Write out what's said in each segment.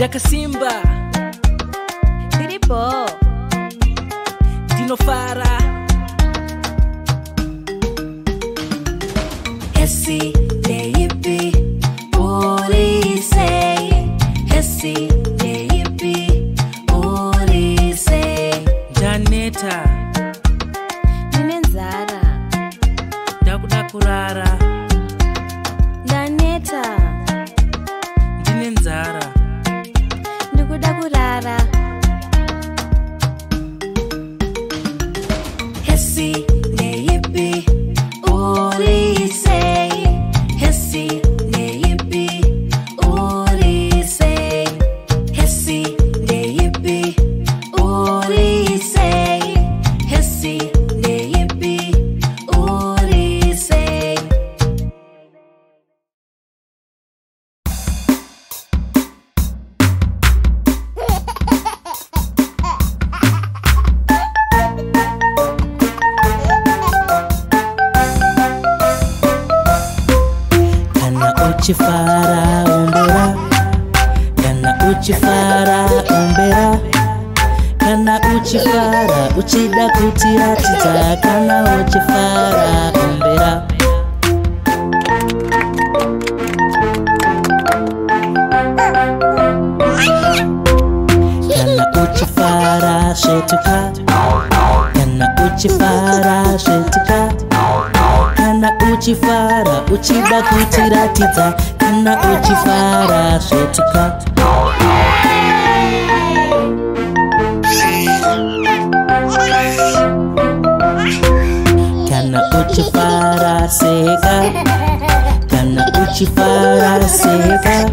jakasimba dino dinofara esi uchifara ombera kana uchifara ombera kana uchifara uchida kutiratidza kana uchifara ombera kana uchifara svetuka kana uchifara svetuka uchifara uchida kutiratidza kana uchifara zvetuka kana uchifara seka kana uchifara seka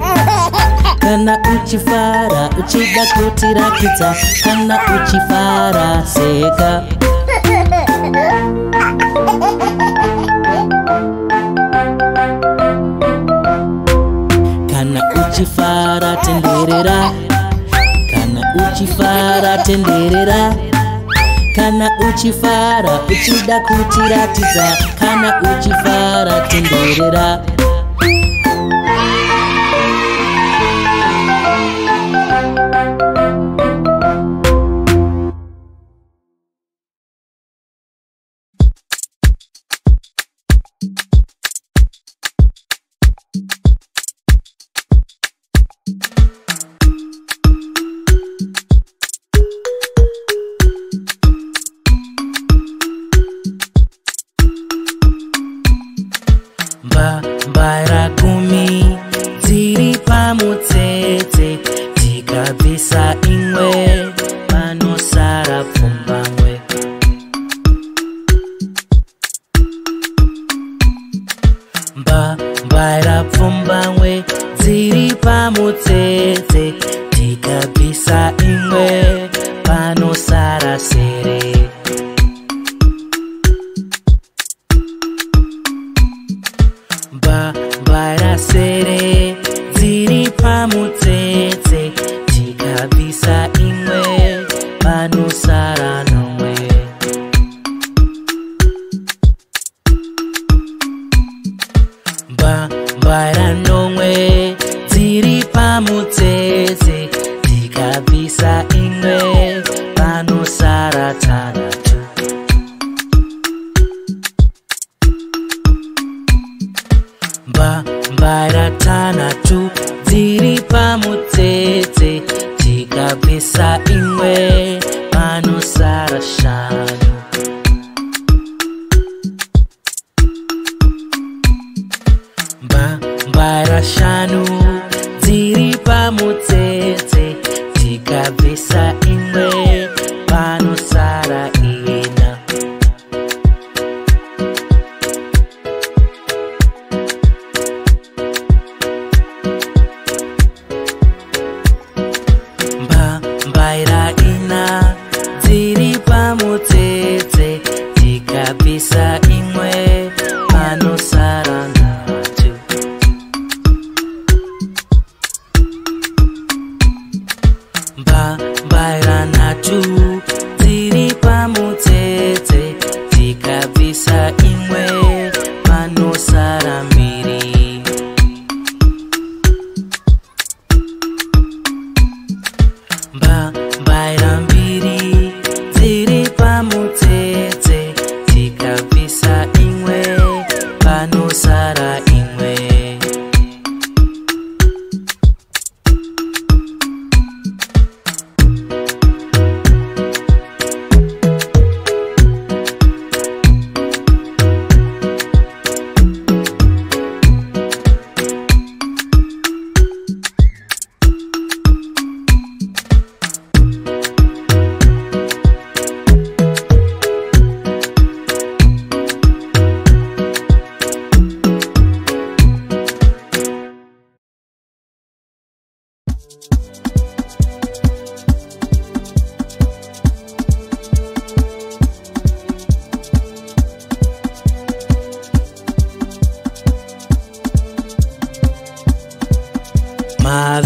kana uchifara uchida kutiratidza kana uchifara seka Ha ha ha ha! tenderera kana uchifara tenderera kana uchifara uchida kutiratidza kana uchifara tenderera kana mba mbara gumi dziri pamutsetse tikabvisa imwe yeah.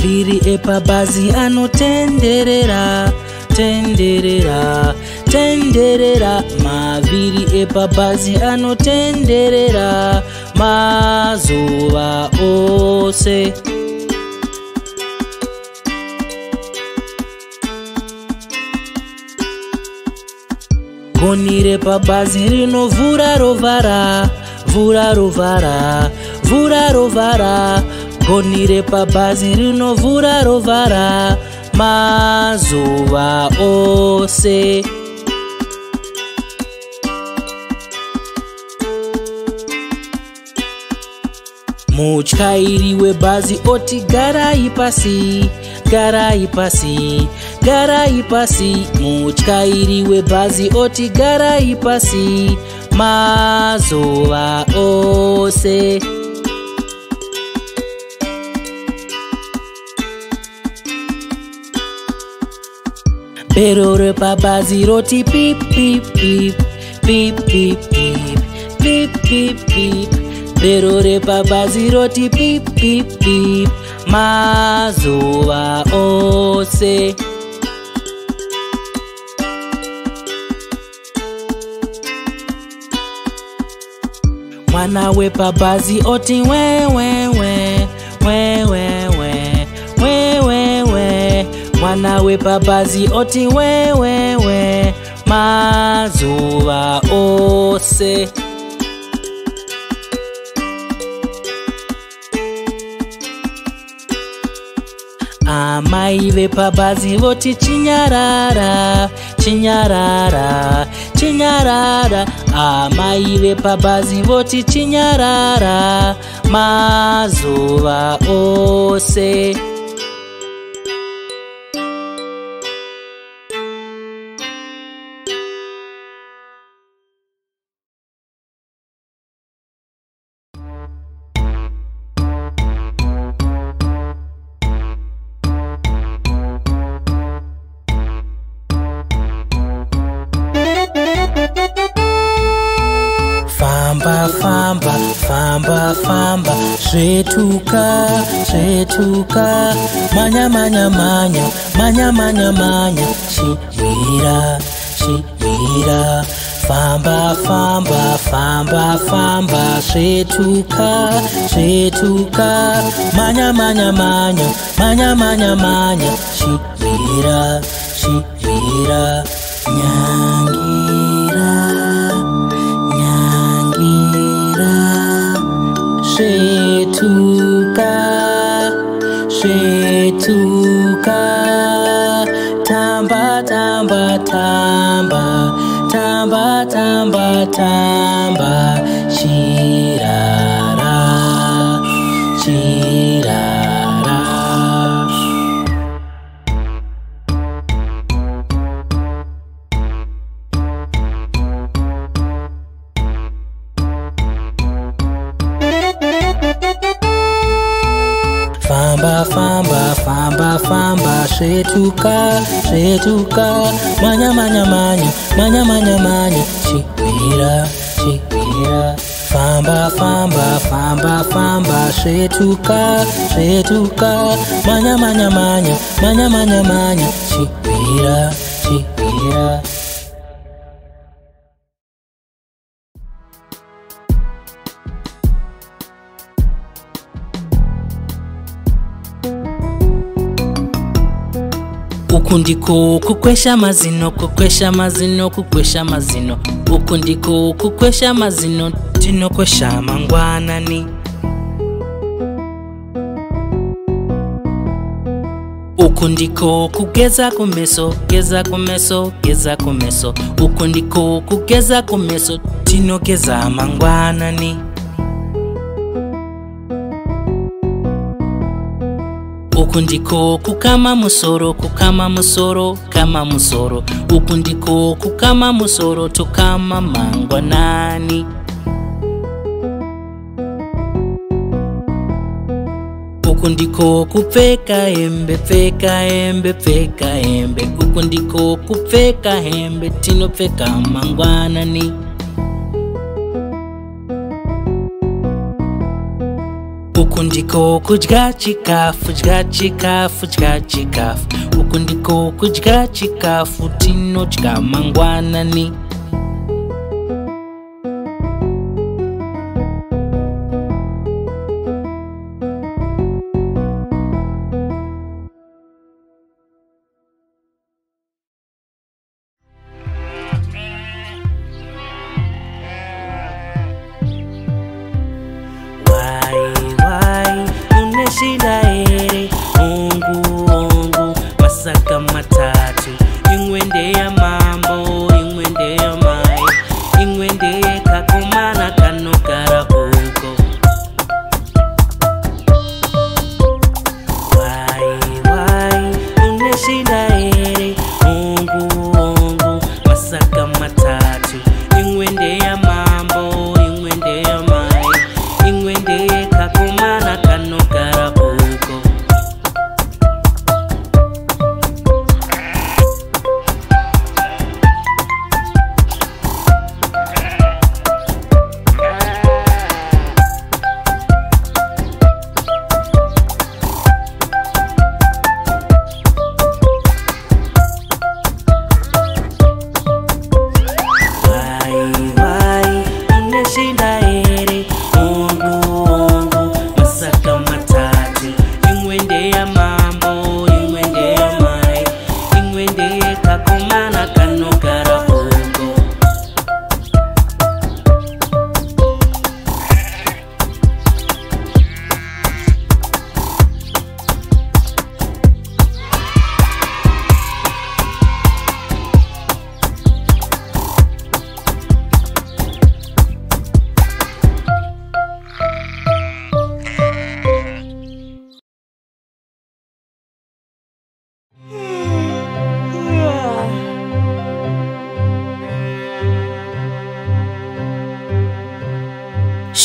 maviri epabhazi anotenderera tenderera tenderera maviri epabhazi anotenderera mazuva ose goni repabhazi rinovhura rovhara vhura rovhara vhura rovhara, vura rovhara goni repabhazi rinovhura rovhara mazuva ose mutyairi webhazi oti garai pasi garai pasi garai pasi mutyairi webhazi oti garai pasi mazuva ose oh, bero repabhazi roti bero repabhazi roti mazuva ose mwana wepabhazi oti wewewe we, we, we, we. mwana wepabazi oti wewewe mazuva ose amai vepabazi voti chinyarara chinyarara chinyarara amai vepabazi voti chinyarara mazuva ose oh, famba famba zvetuka zvetuka manya manya manya manya manya manya chimira chimira famba famba famba famba zvetuka zvetuka manya manya manya manya manya manya chimira chimira nyangi tuka shetuka tamba tamba tamba tamba tamba tamba famba svetuka svetuka manya manya manya manya manya manya chikwira chikwira famba famba famba famba svetuka svetuka manya manya manya manya manya manya chikwira uku ndiko kukwesha mazino kukwesha mazino kukwesha mazino uku ndiko kukwesha mazino tinokwesha mangwanani uku ndiko kugeza kumeso geza kumeso geza kumeso uku ndiko kugeza kumeso tinogeza mangwanani uku ndiko kukama musoro kukama musoro kama musoro uku ndiko kukama musoro tokama mangwanani uku ndiko kupfeka hembe pfeka hembe pfeka hembe uku ndiko kupfeka hembe tinopfeka mangwanani uku ndiko kudya chikafu dya chikafu dya chikafu uku ndiko kudya chikafu tinodya mangwanani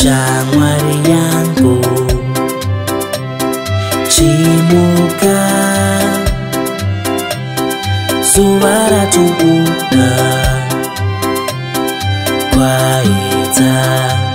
shamwari yangu chimuka zuva ratubuda kwaita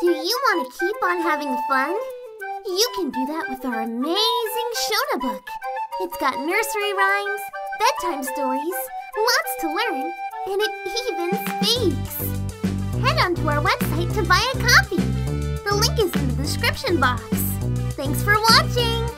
Do you want to keep on having fun? You can do that with our amazing Shona book. It's got nursery rhymes, bedtime stories, lots to learn, and it even speaks. Head on to our website to buy a copy. The link is in the description box. Thanks for watching!